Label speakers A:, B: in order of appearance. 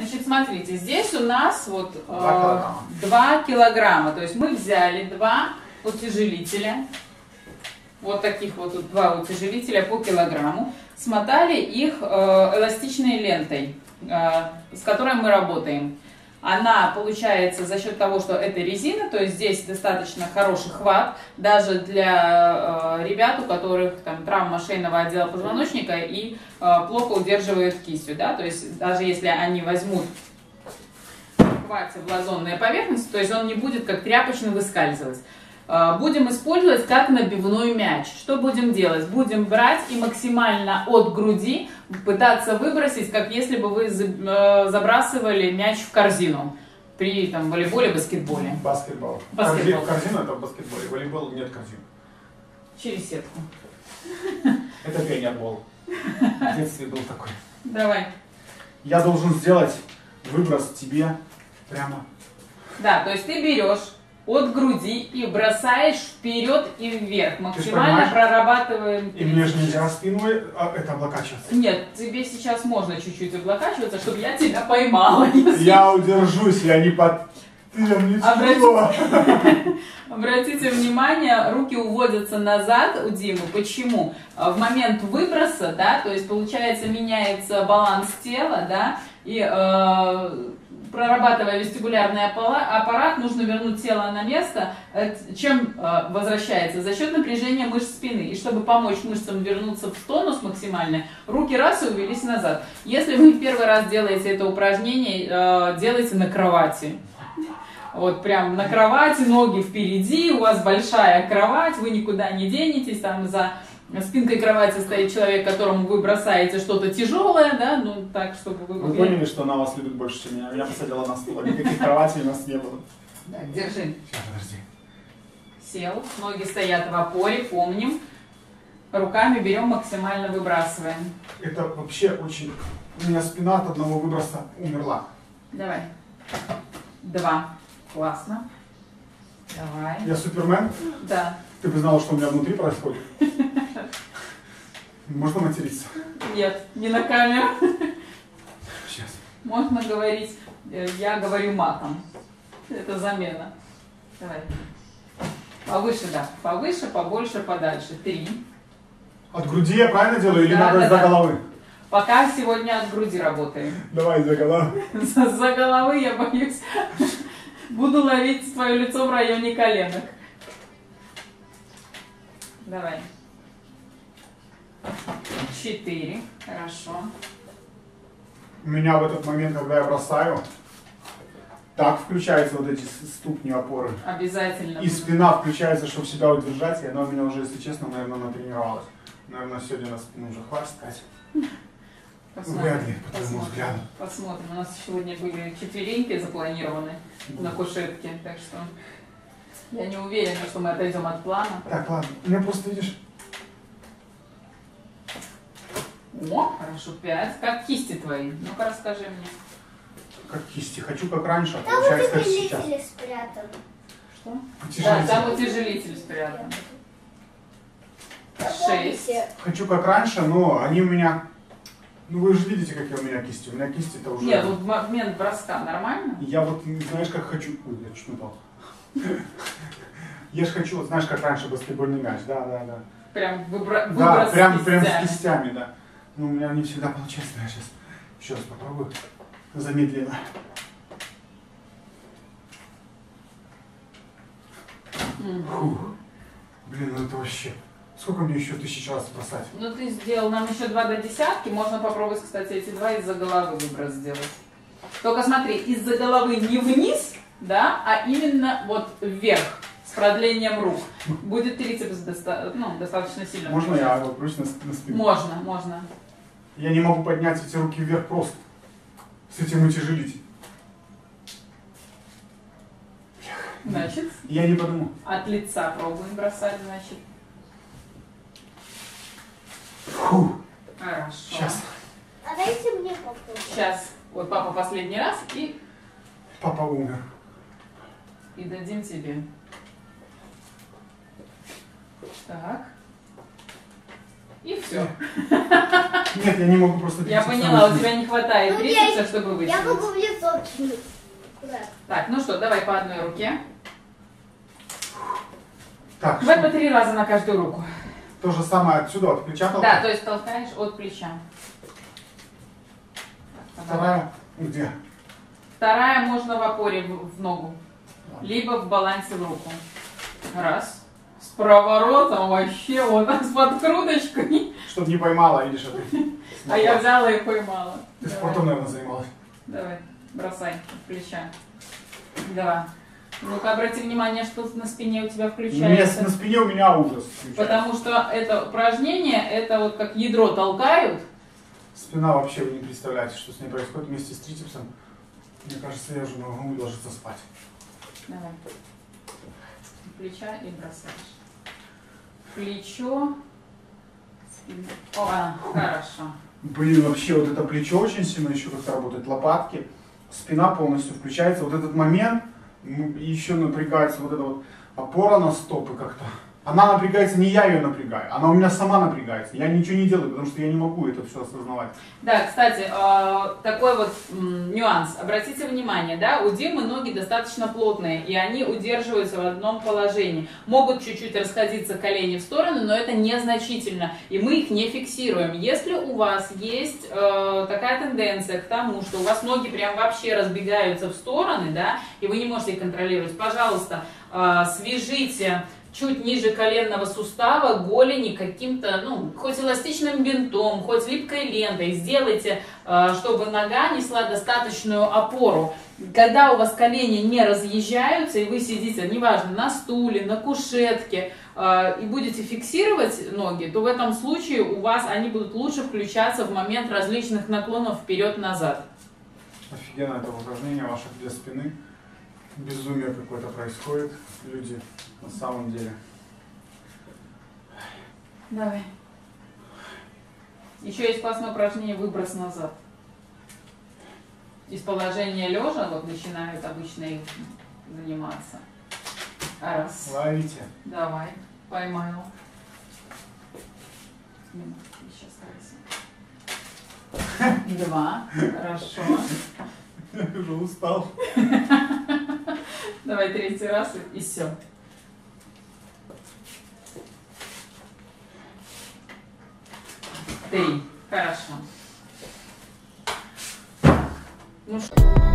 A: Значит, смотрите, здесь у нас вот
B: Два
A: э,
B: килограмма.
A: 2 килограмма. То есть мы взяли два утяжелителя, вот таких вот тут два утяжелителя по килограмму, смотали их э, эластичной лентой, э, с которой мы работаем. Она получается за счет того, что это резина, то есть здесь достаточно хороший хват, даже для э, ребят, у которых там травма шейного отдела позвоночника и э, плохо удерживают кистью, да, то есть даже если они возьмут в хвате в лазонные поверхности, то есть он не будет как тряпочно выскальзывать. Э, Будем использовать как набивной мяч. Что будем делать? Будем брать и максимально от груди пытаться выбросить, как если бы вы э, забрасывали мяч в корзину при там, волейболе, баскетболе.
B: Баскетбол.
A: Баскетбол.
B: Корзи- Корзина это в баскетболе. Волейбол нет корзин.
A: Через сетку.
B: Это пионербол. В детстве был такой.
A: Давай.
B: Я должен сделать выброс тебе прямо.
A: Да, то есть ты берешь от груди и бросаешь вперед и вверх. Максимально прорабатываем.
B: И мне же нельзя спиной а, это облокачиваться.
A: Нет, тебе сейчас можно чуть-чуть облокачиваться, чтобы я тебя поймала. если-
B: Я удержусь, я не под... Ты ничего.
A: Обратите внимание, руки уводятся назад у Димы. Почему? А В момент выброса, да, то есть получается меняется баланс тела, да, и э, прорабатывая вестибулярный аппарат, нужно вернуть тело на место. Э, Чем э, возвращается? За счет напряжения мышц спины. И чтобы помочь мышцам вернуться в тонус максимально, руки раз и увелись назад. Если вы первый раз делаете это упражнение, э, делайте на кровати. Вот прям на кровати, ноги впереди, у вас большая кровать, вы никуда не денетесь, там за спинкой кровати стоит человек, которому вы бросаете что-то тяжелое, да, ну так, чтобы вы...
B: Вы поняли, что она вас любит больше, чем меня? Меня посадила на стул, а никаких кроватей у нас не было.
A: Да, держи.
B: Сейчас, подожди.
A: Сел, ноги стоят в опоре, помним. Руками берем, максимально выбрасываем.
B: Это вообще очень... У меня спина от одного выброса умерла.
A: Давай. Два. Классно. Давай.
B: Я супермен?
A: Да.
B: Ты бы знала, что у меня внутри происходит? Можно материться?
A: Нет, не на камеру.
B: Сейчас.
A: Можно говорить, э, я говорю матом. Это замена. Давай. Повыше, да. Повыше, побольше, подальше. Три.
B: От груди я правильно делаю или
A: Да,
B: надо
A: да,
B: за
A: да.
B: головы?
A: Пока сегодня от груди работаем.
B: Давай за головы.
A: За, за головы я боюсь. Буду ловить твое лицо в районе коленок. Давай. Четыре. Хорошо.
B: У меня в этот момент, когда я бросаю, так включаются вот эти ступни опоры.
A: Обязательно.
B: И спина включается, чтобы себя удержать, и она у меня уже, если честно, наверное, натренировалась. Наверное, сегодня на спину уже хватит, Катя.
A: Посмотрим.
B: Вряд ли, по твоему взгляду.
A: Посмотрим. У нас сегодня были четвереньки запланированы на кушетке, так что я не уверена, что мы отойдем от плана.
B: Так, ладно. У меня просто, видишь,
A: О, хорошо, пять. Как кисти твои? Ну-ка расскажи мне.
B: как кисти. Хочу как раньше, а
C: Там
B: получается как сейчас.
C: спрятаны.
A: Что? Да,
B: Утяжелитель.
A: там утяжелитель спрятан. Шесть.
B: Хочу как раньше, но они у меня... Ну вы же видите, какие у меня кисти. У меня кисти-то уже...
A: Нет, вот в момент броска нормально?
B: Я вот, знаешь, как хочу... Ой, я чуть не упал. Я же хочу, знаешь, как раньше баскетбольный мяч. Да, да, да.
A: Прям выбро...
B: Да, прям,
A: с
B: прям с кистями, да. Ну, у меня не всегда получается, да, сейчас еще раз попробую. Замедленно. Фух. Блин, ну это вообще... Сколько мне еще тысяч раз бросать?
A: Ну ты сделал нам еще два до десятки. Можно попробовать, кстати, эти два из-за головы выброс сделать. Только смотри, из-за головы не вниз, да, а именно вот вверх с продлением рук. Будет трицепс доста- ну, достаточно сильно.
B: Можно я вот брюсь на, на спину?
A: Можно, можно.
B: Я не могу поднять эти руки вверх просто. С этим утяжелить.
A: Значит,
B: Я не подумал.
A: от лица пробуем бросать, значит.
B: Фу.
A: Хорошо.
B: Сейчас.
C: А дайте мне попробовать.
A: Сейчас. Вот папа последний раз и,
B: Папа умер.
A: И дадим тебе. Так. И все.
B: Нет, я не могу просто
A: Я поняла, у тебя не хватает
C: Ну, я-
A: чтобы
C: Я
A: вытянуть.
C: могу в лицо?
A: Так, ну что, давай по одной руке.
B: Так,
A: Давай
B: что-
A: по три раза на каждую руку.
B: то же самое отсюда, от плеча
A: Да,
B: толкать.
A: то есть толкаешь от плеча. Так.
B: Вторая, где?
A: Вторая можно в опоре в, в ногу, либо в балансе в руку. Раз. С проворотом вообще вот с подкруточкой.
B: Чтоб не поймала, видишь, ты.
A: А я взяла и поймала.
B: Ты
A: Давай.
B: спортом, наверное, занималась.
A: Давай, бросай плеча. Давай. Ну-ка, обрати внимание, что на спине у тебя включается.
B: на спине у меня ужас. включается.
A: Потому что это упражнение, это вот как ядро толкают.
B: Спина вообще, вы не представляете, что с ней происходит вместе с трицепсом. Мне кажется, я уже могу ложиться спать.
A: Давай. Плеча и бросаешь. Плечо. О, хорошо.
B: Блин, вообще вот это плечо очень сильно еще как-то работает, лопатки, спина полностью включается. Вот этот момент, и еще напрягается вот эта вот опора на стопы как-то. Она напрягается, не я ее напрягаю, она у меня сама напрягается. Я ничего не делаю, потому что я не могу это все осознавать.
A: Да, кстати, э, такой вот нюанс. Обратите внимание, да, у Димы ноги достаточно плотные, и они удерживаются в одном положении. Могут чуть-чуть расходиться колени в стороны, но это незначительно, и мы их не фиксируем. Если у вас есть э, такая тенденция к тому, что у вас ноги прям вообще разбегаются в стороны, да, и вы не можете их контролировать, пожалуйста, э, свяжите чуть ниже коленного сустава голени каким-то, ну, хоть эластичным бинтом, хоть липкой лентой. Сделайте, э, чтобы нога несла достаточную опору. Когда у вас колени не разъезжаются, и вы сидите, неважно, на стуле, на кушетке, э, и будете фиксировать ноги, то в этом случае у вас они будут лучше включаться в момент различных наклонов вперед-назад.
B: Офигенно это упражнение ваше для спины. Безумие какое-то происходит. Люди на самом деле.
A: Давай. Еще есть классное упражнение выброс назад. Из положения лежа вот начинают обычно их заниматься. Раз.
B: Ловите.
A: Давай. Поймал. Сейчас Два. Хорошо.
B: Уже устал.
A: Давай третий раз и, все. Три. Хорошо. Ну что?